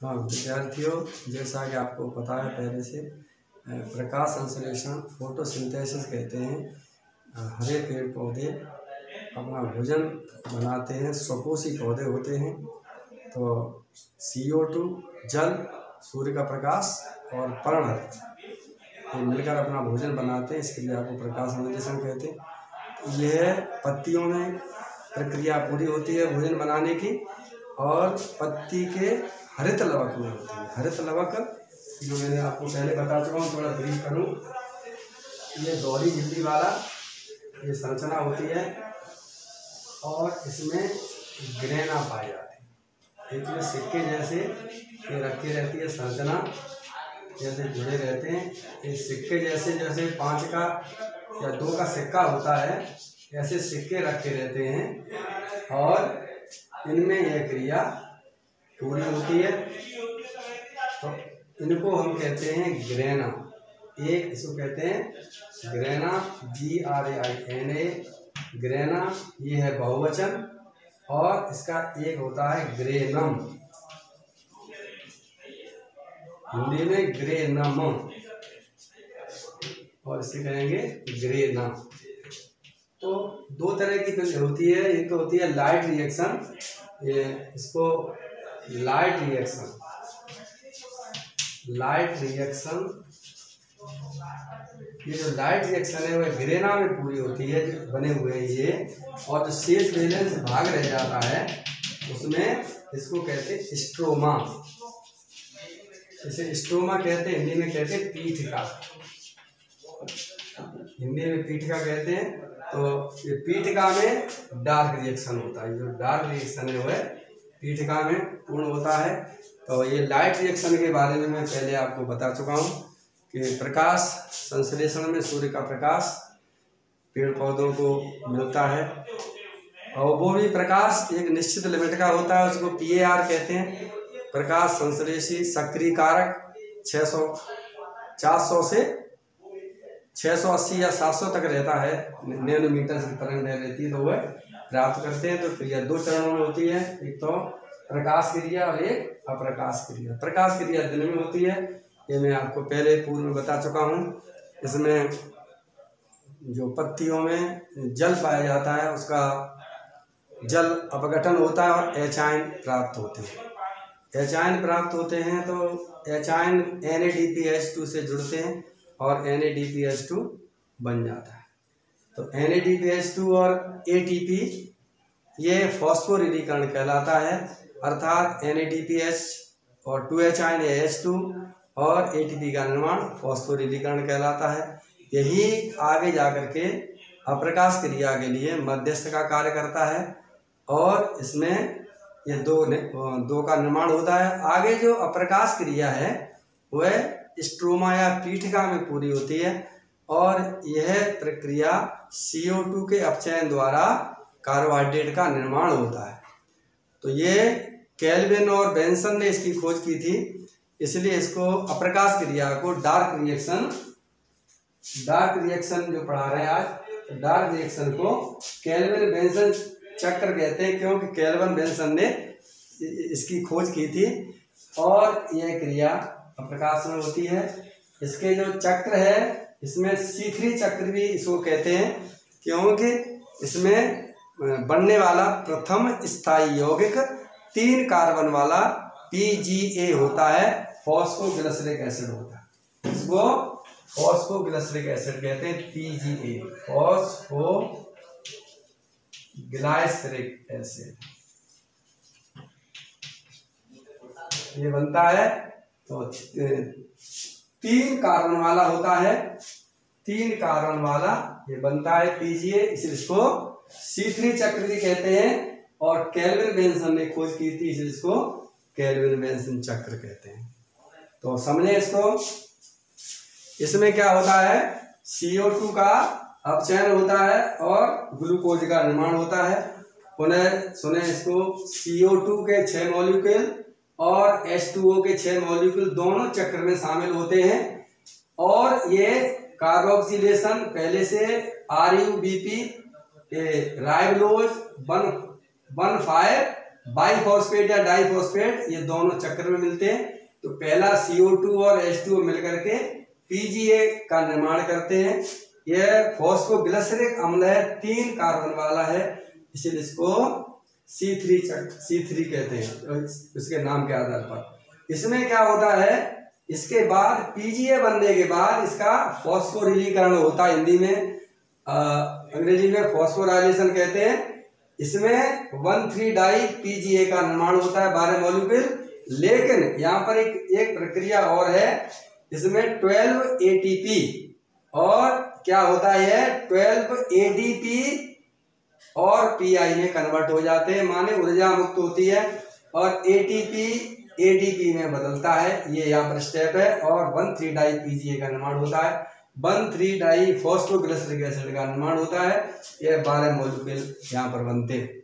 हाँ विद्यार्थियों, जैसा कि आपको पता है, पहले से प्रकाश संश्लेषण फोटोसिंथेसिस कहते हैं। हरे पेड़ पौधे अपना भोजन बनाते हैं स्वपोषी पौधे होते हैं। तो सी ओ टू जल, सूर्य का प्रकाश और पर्ण ये मिलकर अपना भोजन बनाते हैं। इसके लिए आपको प्रकाश संश्लेषण कहते हैं। यह पत्तियों में प्रक्रिया पूरी होती है भोजन बनाने की और पत्ती के हरित लवक में होती है। हरित लवक जो मैंने आपको पहले बता चुका हूँ, थोड़ा ब्रीफ करूँ। ये दोहरी झिल्ली वाला ये संरचना होती है और इसमें ग्रेना पाए जाते हैं। इसमें सिक्के जैसे ये रखी रहती है संरचना जैसे जुड़े रहते हैं। ये सिक्के जैसे जैसे पाँच का या दो का सिक्का होता है, ऐसे सिक्के रखे रहते हैं और इनमें यह क्रिया होती है। तो इनको हम कहते हैं ग्रेना। एक इसको कहते हैं grana G R A I N A grana, ये है बहुवचन, और इसका एक होता है ग्रेनम। हिंदी में ग्रेनम, और इसे कहेंगे ग्रेना। तो दो तरह की होती है, एक तो होती है लाइट रिएक्शन ये इसको लाइट रिएक्शन लाइट रिएक्शन, ये जो लाइट रिएक्शन है, वह ग्रेना में पूरी होती है, बने हुए हैं ये, और जो शेष बैलेंस भाग रह जाता है, उसमें इसको कहते हैं स्ट्रोमा। इसे स्ट्रोमा कहते हैं, हिंदी में कहते हैं पीठ का हिंदी में पीठ का कहते हैं तो ये पीठिका में डार्क रिएक्शन होता है, जो डार्क रिएक्शन है, वह पीठिका में पूर्ण होता है। तो ये लाइट रिएक्शन के बारे में मैं पहले आपको बता चुका हूँ कि प्रकाश, संश्लेषण में सूर्य का प्रकाश पेड़ पौधों को मिलता है। और वो भी प्रकाश एक निश्चित लिमिट का होता है, उसको पीएआर कहते हैं। प्रकाश संश्लेषी सक्रिय कारक 600 400 से 680 या 700 तक रहता है। नैनोमीटर की तरंग रहती है तो वह प्राप्त करते हैं तो क्रिया दो चरणों में होती है। एक तो प्रकाश क्रिया और एक अप्रकाश क्रिया। प्रकाश क्रिया दिन में होती है, ये मैं आपको पहले पूर्व में बता चुका हूँ। इसमें जो पत्तियों में जल पाया जाता है, उसका जल अपघटन होता है और एचाइन प्राप्त होते हैं। एचाइन प्राप्त होते हैं तो एचाइन N A D P H two से जुड़ते हैं और N A D P H two बन जाता है। तो एन और पी ये फॉस्फोरिलीकरण कहलाता है, अर्थात एच और two H I H two और पी का निर्माण फॉस्फोरिलीकरण कहलाता है। यही आगे जाकर के अप्रकाश क्रिया के लिए मध्यस्थ का कार्य करता है और इसमें ये दो दो का निर्माण होता है। आगे जो अप्रकाश क्रिया है, वह स्ट्रोमा या पीठिका में पूरी होती है। और यह प्रक्रिया CO2 के अपचयन द्वारा कार्बोहाइड्रेट का निर्माण होता है। तो ये कैलविन और बेंसन ने इसकी खोज की थी, इसलिए इसको अप्रकाश क्रिया को डार्क रिएक्शन डार्क रिएक्शन जो पढ़ा रहे हैं आज डार्क रिएक्शन को कैलविन बेंसन चक्र कहते हैं, क्योंकि कैलविन बेंसन ने इसकी खोज की थी और यह क्रिया अप्रकाश में होती है। इसके जो चक्र है इसमें सीखरी चक्र भी इसको कहते हैं, क्योंकि इसमें बनने वाला प्रथम स्थायी यौगिक तीन कार्बन वाला पीजीए होता है फॉस्फोग्लिसरिक एसिड होता है। इसको फॉस्फोग्लिसरिक एसिड कहते हैं पीजीए फॉस्फो ग्लाइसरिक एसिड ये बनता है तो तीन कार्बन वाला होता है। तीन कार्बन वाला ये बनता है पीजीए इसलिए इसको। सी चक्र भी कहते हैं और कैलविन बेंसन ने खोज की थी इसको कैलविन बेंसन चक्र कहते हैं। तो समझे इसको। इसमें क्या होता है? सीओ टू का अपचयन होता है और ग्लूकोज का निर्माण होता है। पुनः सुने इसको सीओ टू के छह मॉलिक्यूल और H2O के छह मॉलिक्यूल दोनों चक्र में शामिल होते हैं। और ये कार्बोक्सिलेशन पहले से R U B P ribulose one one five bisphosphate या डाईफॉस्फेट ये दोनों चक्र में मिलते हैं। तो पहला CO2 और H2O मिलकर के पीजीए का निर्माण करते हैं। यह फॉस्फोग्लिसरिक अम्ल है, तीन कार्बन वाला है। इसलिए इसको सी थ्री सी थ्री कहते हैं इसके नाम के आधार पर। इसमें क्या होता है? इसके बाद पीजीए बनने के बाद इसका फॉस्फोरिलीकरण होता है हिंदी में। अंग्रेज़ी में फॉस्फोराइलेशन कहते हैं। इसमें वन थ्री डाई पीजीए का निर्माण होता है बारह मॉलिक्यूल लेकिन यहाँ पर एक एक प्रक्रिया और है। इसमें ट्वेल्व एटीपी और क्या होता है? ट्वेल्व एडीपी और पीआई में कन्वर्ट हो जाते हैं, माने ऊर्जा मुक्त होती है और एटीपी एडीपी में बदलता है, ये यहाँ पर स्टेप है और वन थ्री डाई पीजीए का निर्माण होता है। One three di phosphoglyceric acid का निर्माण होता है, ये बारह मोलिक्यूल यहाँ पर बनते हैं।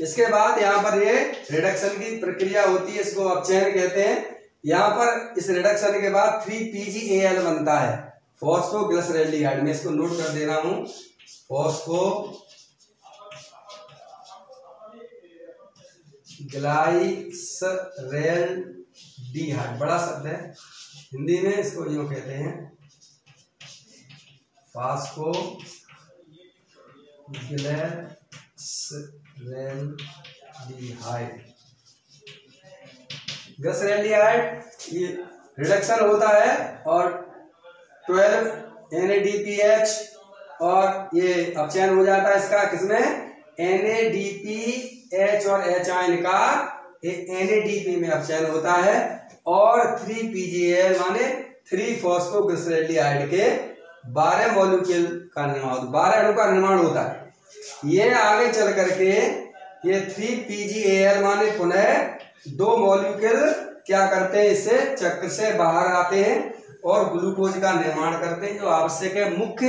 इसके बाद यहाँ पर ये रिडक्शन की प्रक्रिया होती है, इसको अपचयन कहते हैं। यहाँ पर इस रिडक्शन के बाद थ्री पीजीएल बनता है फोस्फोग्लिसरेल्डिहाइड में, इसको नोट कर दे रहा हूँ। फोस्फो ग्लाइसरेल डिहाइड बड़ा शब्द है। हिंदी में इसको यूँ कहते हैं। फास्को ग्लेसरेल्डिहाइड ग्लेसरेल्डिहाइड ये रिडक्शन होता है और 12 NADPH और ये अपचयन हो जाता है इसका किसमें? NADP एच और एच आयन का एनएडीपी में अपचयन होता है और थ्री पीजीएल माने थ्री फॉस्फोग्लिसरेल्डिहाइड के बारह मॉलिक्यूल का निर्माण बारह अणु का निर्माण होता है। ये आगे चल करके ये थ्री पीजीएल माने पुनः दो मॉलिक्यूल क्या करते हैं इससे चक्र से बाहर आते हैं और ग्लूकोज का निर्माण करते हैं। जो आवश्यक है, मुख्य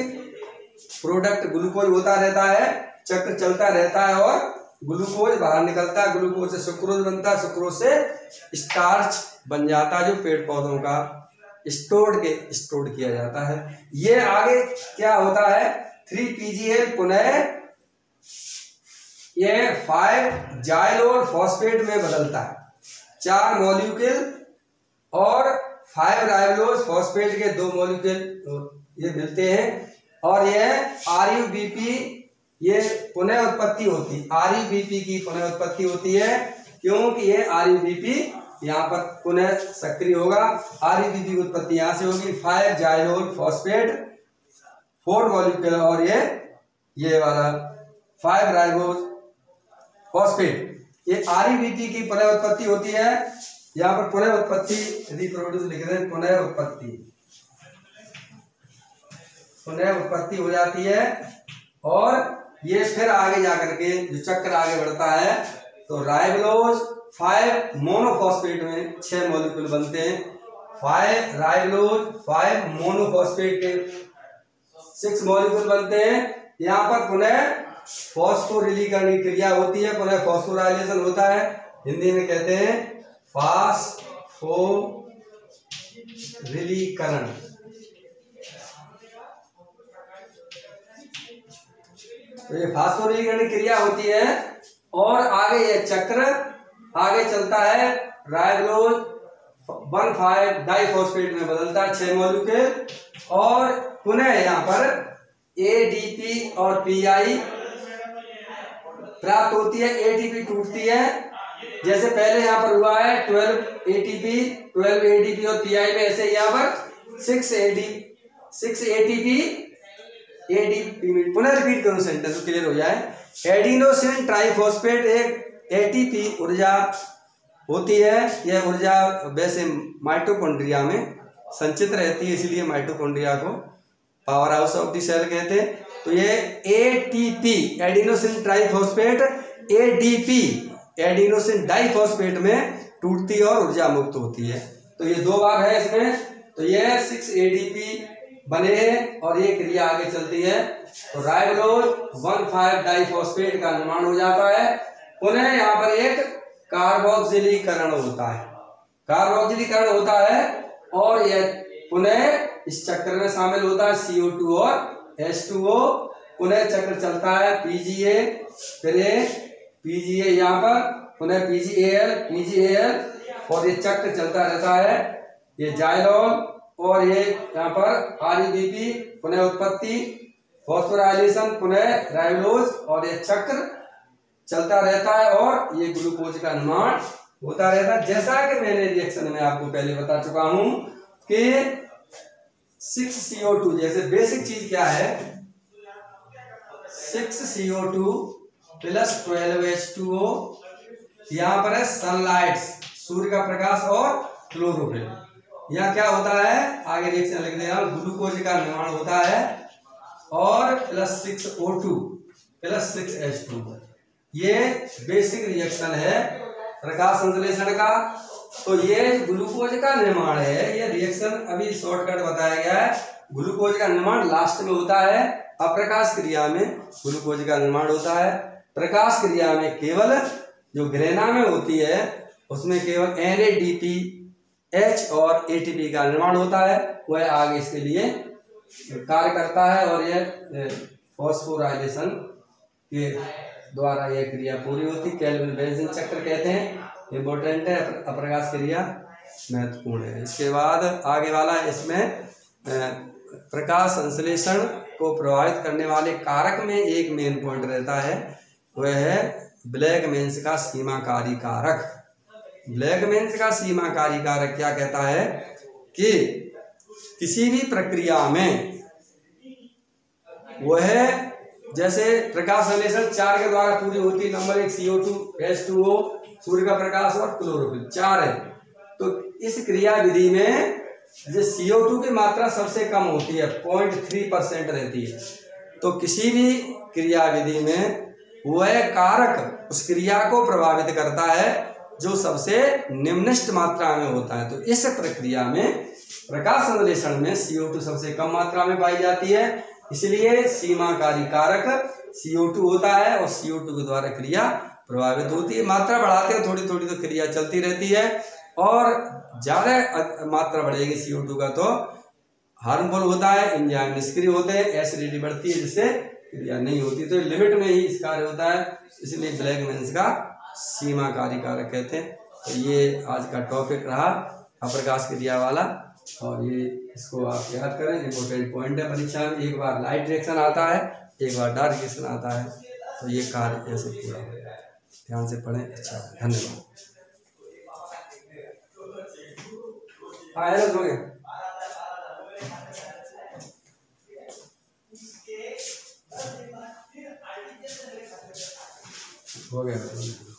प्रोडक्ट ग्लूकोज होता रहता है, चक्र चलता रहता है और ग्लूकोज बाहर निकलता है, ग्लूकोज से सुक्रोज बनता है, सुक्रोज से स्टार्च बन जाता है जो पेड़ पौधों का स्टोर्ड के, स्टोर किया जाता है। ये आगे क्या होता है? थ्री पीजीएल पुनः ये फाइव जाइलोर फॉस्फेट में बदलता है। चार मॉलिक्यूल और फाइव राइबलोज फॉस्फेट के दो मॉलिक्यूल ये मिलते हैं। और यह आर यू बीपी ये पुनः उत्पत्ति होती आर की पुनः उत्पत्ति होती है। क्योंकि ये आर यहाँ पर पुनः सक्रिय होगा। आर की उत्पत्ति यहाँ से होगी। Five xylulose phosphate four molecule और ये ये वाला फाइव राइबोस फॉस्फेट ये आर की पुनः उत्पत्ति होती है। यहाँ पर पुनः उत्पत्ति रिप्रोड्यूस लिख रहे हैं, पुनः उत्पत्ति। पुनः उत्पत्ति हो जाती है। और ये फिर आगे जाकर के जो चक्र आगे बढ़ता है तो राइबलोज फाइव मोनोफॉस्फेट में छह मॉलिक्यूल बनते हैं। फाइव राइबलोज फाइव मोनोफॉस्फेट के सिक्स मॉलिक्यूल बनते हैं। यहाँ पर पुनः फॉस्फोरिलीकरण की क्रिया होती है, पुनः फॉस्फोराइलेशन होता है। हिंदी में कहते हैं फास्फो रिलीकरण तो ये फास्फोरिलीकरण क्रिया होती है और आगे ये चक्र आगे चलता है राइग्लोज वन फाइव डाइफॉस्फेट में बदलता है छह मॉलिक्यूल और पुनः यहाँ पर एडीपी और पीआई प्राप्त होती है एटीपी टूटती है। जैसे पहले यहाँ पर हुआ है ट्वेल्व एटीपी ट्वेल्व एडीपी और पीआई में ऐसे यहाँ पर six AD six ATP ADP पुनः रिपीट सेंटेंस क्लियर हो जाए। एडिनोसिन ट्राइफॉस्फेट एक एटीपी ऊर्जा होती है। यह ऊर्जा वैसे माइटोकॉन्ड्रिया में संचित रहती है, इसलिए माइटोकॉन्ड्रिया को power house of the cell कहते हैं। तो ये ATP adenosine triphosphate ADP adenosine diphosphate में टूटती और ऊर्जा मुक्त होती है। तो ये दो भाग है इसमें। तो ये सिक्स एडीपी बने हैं और ये क्रिया आगे चलती है। तो राइबोलोज वन फाइव डाइफॉस्फेट का निर्माण हो जाता है। पुनः यहाँ पर एक कार्बोक्सिलीकरण होता है। कार्बोक्सिलीकरण होता है और यह पुनः इस चक्र में शामिल होता है सीओ टू और एस टू ओ पुनः चक्र चलता है पीजीए फिर पीजीए यहाँ पर, पुनः पीजीएल पीजीएल और ये चक्र चलता रहता है। ये जाइलॉल और ये यहाँ पर आरईबीपी पुनः उत्पत्ति फॉस्फोराइलेशन पुनः राइलोज और ये चक्र चलता रहता है और ये ग्लूकोज का निर्माण होता रहता है। जैसा कि मैंने रिएक्शन में आपको पहले बता चुका हूँ कि सिक्स सीओ टू जैसे बेसिक चीज़ क्या है? Six CO two plus twelve H two O यहाँ पर है सनलाइट सूर्य का प्रकाश और क्लोरोफिल यहाँ क्या होता है? आगे रिएक्शन लिख देना ग्लूकोज का निर्माण होता है। और plus six O two plus six H two ये बेसिक रिएक्शन है प्रकाश संश्लेषण का। तो ये ग्लूकोज का निर्माण है। ये रिएक्शन अभी शॉर्टकट बताया गया है। ग्लूकोज का निर्माण लास्ट में होता है। अप्रकाश क्रिया में ग्लूकोज का निर्माण होता है। प्रकाश क्रिया में केवल जो ग्रेना में होती है, उसमें केवल एन एच और एटीपी का निर्माण होता है, वह आगे इसके लिए कार्य करता है और यह फॉस्फोराइलेशन के द्वारा यह क्रिया पूरी होती कैलविन बेंजिन चक्र कहते हैं। इम्पोर्टेंट है, अप्रकाश क्रिया महत्वपूर्ण है। इसके बाद आगे वाला इसमें प्रकाश संश्लेषण को प्रभावित करने वाले कारक में एक मेन पॉइंट रहता है, वह है ब्लैक मेंस का सीमाकारी कारक। ब्लैक मेंस का सीमाकारी कारक क्या कहता है कि किसी भी प्रक्रिया में वह जैसे प्रकाश संश्लेषण चार के द्वारा पूरी होती है, नंबर एक CO two S two O सूर्य का प्रकाश और क्लोरोफिल चार है। तो इस क्रिया विधि में जो सीओ टू की मात्रा सबसे कम होती है पॉइंट थ्री परसेंट रहती है। तो किसी भी क्रिया विधि में वह कारक उस क्रिया को प्रभावित करता है जो सबसे निम्निष्ट मात्रा में होता है। तो इस प्रक्रिया में प्रकाश संश्लेषण में सीओ टू सबसे कम मात्रा में पाई जाती है। इसलिए सीमाकारी कारक सीओ टू होता है और सीओ टू के द्वारा क्रिया प्रभावित होती है। मात्रा बढ़ाते हैं थोड़ी थोड़ी तो क्रिया चलती रहती है। और ज़्यादा मात्रा बढ़ेगी सीओ टू का तो हार्मफुल होता है इंजाइम निष्क्रिय होते हैं, एसिडिटी बढ़ती है, जिससे क्रिया नहीं होती। तो लिमिट में ही इस कार्य होता है, इसलिए ब्लैक का सीमाकारी कारक कहते हैं। तो ये आज का टॉपिक रहा अप्रकाश क्रिया वाला और ये इसको आप याद करें इम्पोर्टेंट पॉइंट है परीक्षा में। एक बार लाइट रिएक्शन आता है, एक बार डार्क रिएक्शन आता है। तो ये कार्य ऐसे पूरा हो जाता है। ध्यान से पढ़ें। अच्छा धन्यवाद। हाँ हो गया।